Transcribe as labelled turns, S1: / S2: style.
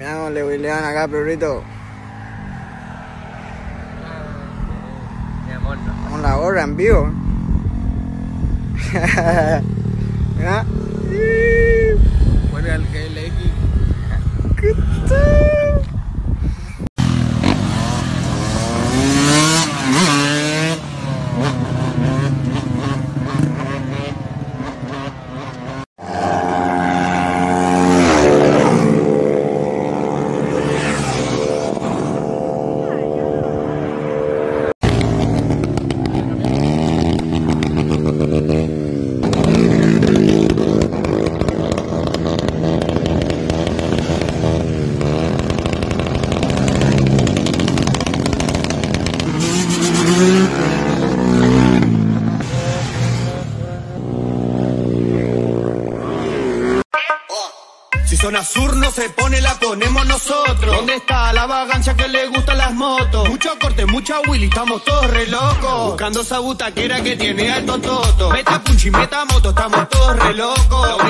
S1: Cómo le huilean acá, perrito.
S2: Mi amor, no.
S1: Con la gorra en vivo. Mirá.
S2: Bueno, GLX.
S1: ¿Qué
S3: zona sur no se pone, la ponemos nosotros. ¿Dónde está la vagancia que le gustan las motos? Mucho corte, mucha Willy, estamos todos re locos. Buscando esa butaquera que tiene alto toto. Meta punchi, meta moto, estamos todos re locos.